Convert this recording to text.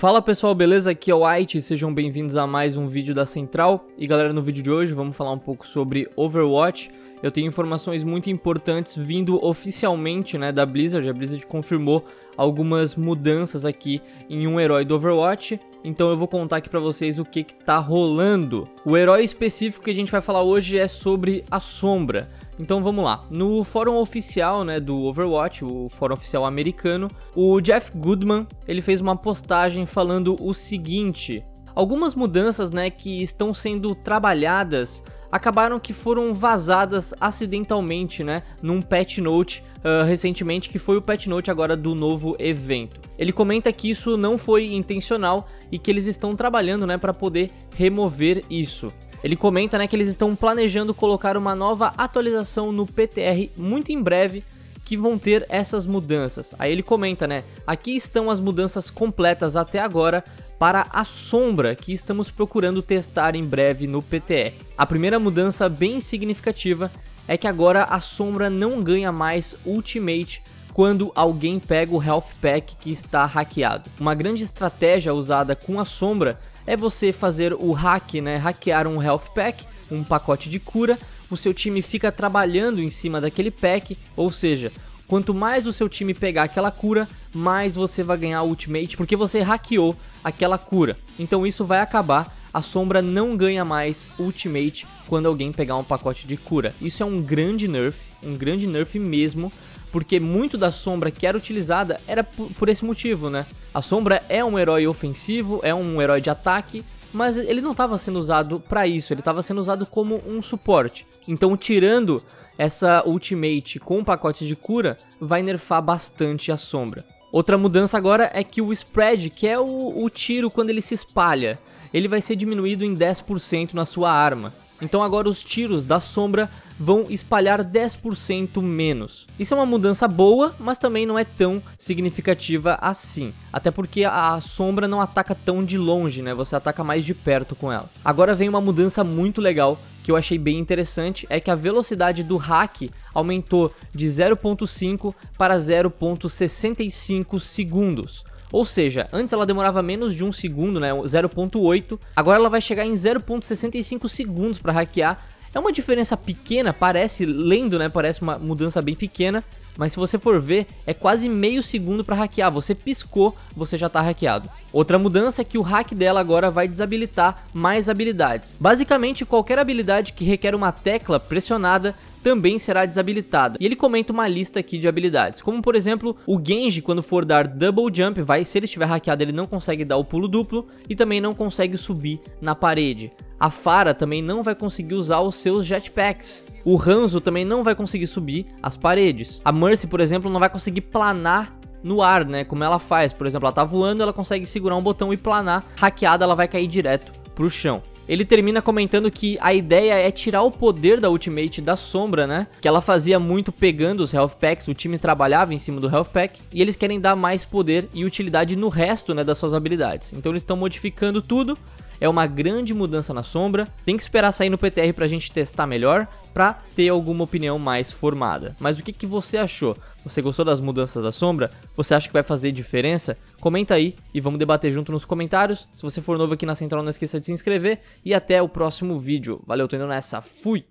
Fala pessoal, beleza? Aqui é o White, sejam bem-vindos a mais um vídeo da Central. E galera, no vídeo de hoje vamos falar um pouco sobre Overwatch. Eu tenho informações muito importantes vindo oficialmente né, da Blizzard. A Blizzard confirmou algumas mudanças aqui em um herói do Overwatch. Então eu vou contar aqui pra vocês o que, que tá rolando. O herói específico que a gente vai falar hoje é sobre a Sombra. Então vamos lá. No fórum oficial, né, do Overwatch, o fórum oficial americano, o Jeff Goodman, ele fez uma postagem falando o seguinte: algumas mudanças, né, que estão sendo trabalhadas acabaram que foram vazadas acidentalmente, né, num patch note uh, recentemente, que foi o patch note agora do novo evento. Ele comenta que isso não foi intencional e que eles estão trabalhando, né, para poder remover isso. Ele comenta né, que eles estão planejando colocar uma nova atualização no PTR muito em breve que vão ter essas mudanças. Aí ele comenta, né? Aqui estão as mudanças completas até agora para a sombra que estamos procurando testar em breve no PTR. A primeira mudança bem significativa é que agora a sombra não ganha mais ultimate quando alguém pega o health pack que está hackeado. Uma grande estratégia usada com a sombra é você fazer o hack, né? Hackear um health pack, um pacote de cura. O seu time fica trabalhando em cima daquele pack, ou seja, quanto mais o seu time pegar aquela cura, mais você vai ganhar ultimate, porque você hackeou aquela cura. Então isso vai acabar. A sombra não ganha mais ultimate quando alguém pegar um pacote de cura. Isso é um grande nerf, um grande nerf mesmo, porque muito da sombra que era utilizada era por, por esse motivo, né? A sombra é um herói ofensivo, é um herói de ataque, mas ele não estava sendo usado para isso, ele estava sendo usado como um suporte. Então, tirando essa ultimate com pacote de cura, vai nerfar bastante a sombra. Outra mudança agora é que o spread, que é o, o tiro quando ele se espalha, ele vai ser diminuído em 10% na sua arma. Então agora os tiros da sombra vão espalhar 10% menos. Isso é uma mudança boa, mas também não é tão significativa assim. Até porque a sombra não ataca tão de longe, né? Você ataca mais de perto com ela. Agora vem uma mudança muito legal que eu achei bem interessante é que a velocidade do hack aumentou de 0.5 para 0.65 segundos. Ou seja, antes ela demorava menos de um segundo, né, 0.8, agora ela vai chegar em 0.65 segundos para hackear. É uma diferença pequena, parece, lendo, né, parece uma mudança bem pequena, mas se você for ver, é quase meio segundo para hackear. Você piscou, você já está hackeado. Outra mudança é que o hack dela agora vai desabilitar mais habilidades. Basicamente, qualquer habilidade que requer uma tecla pressionada também será desabilitada. E ele comenta uma lista aqui de habilidades, como por exemplo, o Genji quando for dar double jump, vai se ele estiver hackeado, ele não consegue dar o pulo duplo e também não consegue subir na parede. A Fara também não vai conseguir usar os seus jetpacks. O Hanzo também não vai conseguir subir as paredes. A Mercy, por exemplo, não vai conseguir planar no ar, né? Como ela faz. Por exemplo, ela tá voando, ela consegue segurar um botão e planar. Hackeada, ela vai cair direto pro chão. Ele termina comentando que a ideia é tirar o poder da ultimate da sombra, né? Que ela fazia muito pegando os health packs, o time trabalhava em cima do health pack, e eles querem dar mais poder e utilidade no resto, né, das suas habilidades. Então eles estão modificando tudo é uma grande mudança na sombra. Tem que esperar sair no PTR pra gente testar melhor, pra ter alguma opinião mais formada. Mas o que, que você achou? Você gostou das mudanças da sombra? Você acha que vai fazer diferença? Comenta aí e vamos debater junto nos comentários. Se você for novo aqui na Central, não esqueça de se inscrever e até o próximo vídeo. Valeu, tô indo nessa. Fui!